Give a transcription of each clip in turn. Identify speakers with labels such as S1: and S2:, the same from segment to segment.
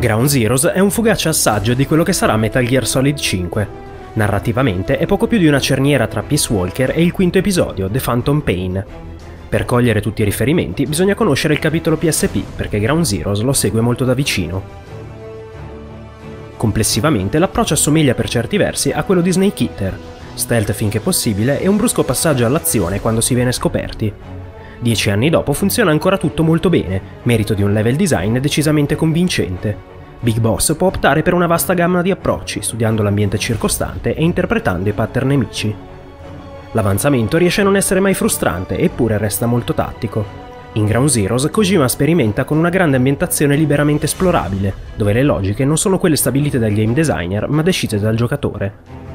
S1: Ground Zeroes è un fugace assaggio di quello che sarà Metal Gear Solid 5. Narrativamente è poco più di una cerniera tra Peace Walker e il quinto episodio, The Phantom Pain. Per cogliere tutti i riferimenti bisogna conoscere il capitolo PSP, perché Ground Zeroes lo segue molto da vicino. Complessivamente l'approccio assomiglia per certi versi a quello di Snake Eater, stealth finché possibile e un brusco passaggio all'azione quando si viene scoperti. Dieci anni dopo funziona ancora tutto molto bene, merito di un level design decisamente convincente. Big Boss può optare per una vasta gamma di approcci, studiando l'ambiente circostante e interpretando i pattern nemici. L'avanzamento riesce a non essere mai frustrante, eppure resta molto tattico. In Ground Zeroes Kojima sperimenta con una grande ambientazione liberamente esplorabile, dove le logiche non sono quelle stabilite dal game designer, ma decise dal giocatore.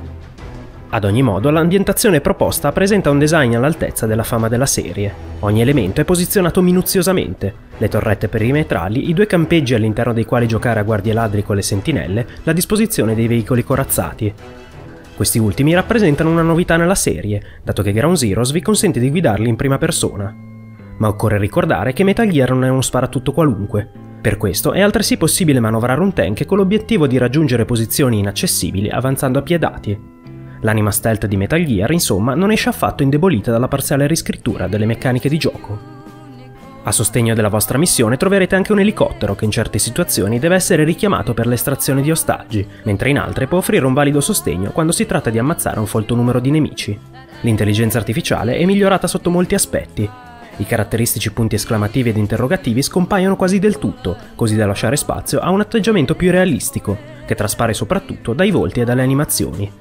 S1: Ad ogni modo, l'ambientazione proposta presenta un design all'altezza della fama della serie. Ogni elemento è posizionato minuziosamente. Le torrette perimetrali, i due campeggi all'interno dei quali giocare a guardie ladri con le sentinelle, la disposizione dei veicoli corazzati. Questi ultimi rappresentano una novità nella serie, dato che Ground Zeroes vi consente di guidarli in prima persona. Ma occorre ricordare che Metal Gear non è uno sparatutto qualunque. Per questo è altresì possibile manovrare un tank con l'obiettivo di raggiungere posizioni inaccessibili avanzando a piedati. L'anima stealth di Metal Gear, insomma, non esce affatto indebolita dalla parziale riscrittura delle meccaniche di gioco. A sostegno della vostra missione troverete anche un elicottero che in certe situazioni deve essere richiamato per l'estrazione di ostaggi, mentre in altre può offrire un valido sostegno quando si tratta di ammazzare un folto numero di nemici. L'intelligenza artificiale è migliorata sotto molti aspetti. I caratteristici punti esclamativi ed interrogativi scompaiono quasi del tutto, così da lasciare spazio a un atteggiamento più realistico, che traspare soprattutto dai volti e dalle animazioni.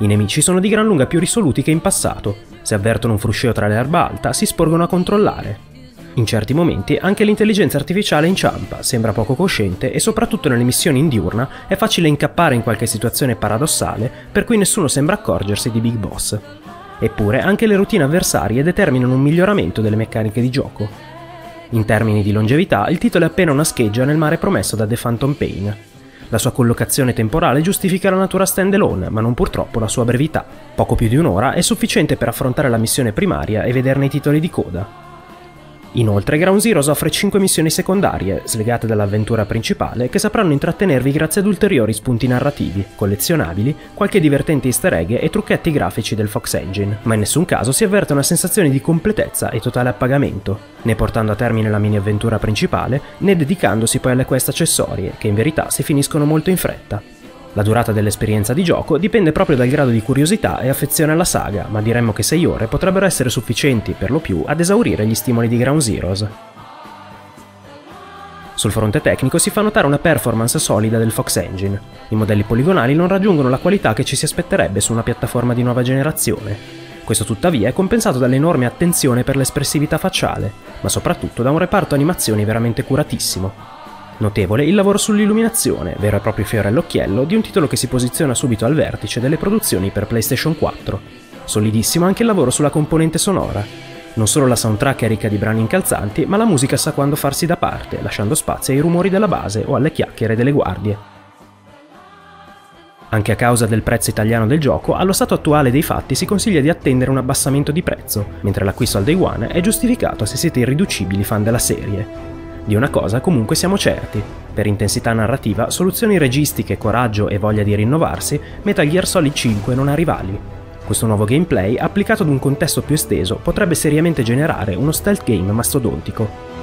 S1: I nemici sono di gran lunga più risoluti che in passato. Se avvertono un fruscio tra l'erba alta, si sporgono a controllare. In certi momenti anche l'intelligenza artificiale inciampa, sembra poco cosciente e soprattutto nelle missioni in diurna è facile incappare in qualche situazione paradossale per cui nessuno sembra accorgersi di Big Boss. Eppure anche le routine avversarie determinano un miglioramento delle meccaniche di gioco. In termini di longevità, il titolo è appena una scheggia nel mare promesso da The Phantom Pain, la sua collocazione temporale giustifica la natura standalone, ma non purtroppo la sua brevità. Poco più di un'ora è sufficiente per affrontare la missione primaria e vederne i titoli di coda. Inoltre Ground Zeroes offre 5 missioni secondarie, slegate dall'avventura principale, che sapranno intrattenervi grazie ad ulteriori spunti narrativi, collezionabili, qualche divertente easter egg e trucchetti grafici del Fox Engine, ma in nessun caso si avverte una sensazione di completezza e totale appagamento, né portando a termine la mini avventura principale, né dedicandosi poi alle quest accessorie, che in verità si finiscono molto in fretta. La durata dell'esperienza di gioco dipende proprio dal grado di curiosità e affezione alla saga, ma diremmo che 6 ore potrebbero essere sufficienti, per lo più, ad esaurire gli stimoli di Ground Zeroes. Sul fronte tecnico si fa notare una performance solida del Fox Engine. I modelli poligonali non raggiungono la qualità che ci si aspetterebbe su una piattaforma di nuova generazione. Questo tuttavia è compensato dall'enorme attenzione per l'espressività facciale, ma soprattutto da un reparto animazioni veramente curatissimo. Notevole il lavoro sull'illuminazione, vero e proprio fiore all'occhiello, di un titolo che si posiziona subito al vertice delle produzioni per PlayStation 4. Solidissimo anche il lavoro sulla componente sonora. Non solo la soundtrack è ricca di brani incalzanti, ma la musica sa quando farsi da parte, lasciando spazio ai rumori della base o alle chiacchiere delle guardie. Anche a causa del prezzo italiano del gioco, allo stato attuale dei fatti si consiglia di attendere un abbassamento di prezzo, mentre l'acquisto al day one è giustificato se siete irriducibili fan della serie. Di una cosa comunque siamo certi. Per intensità narrativa, soluzioni registiche, coraggio e voglia di rinnovarsi, Metal Gear Solid 5 non ha rivali. Questo nuovo gameplay, applicato ad un contesto più esteso, potrebbe seriamente generare uno stealth game mastodontico.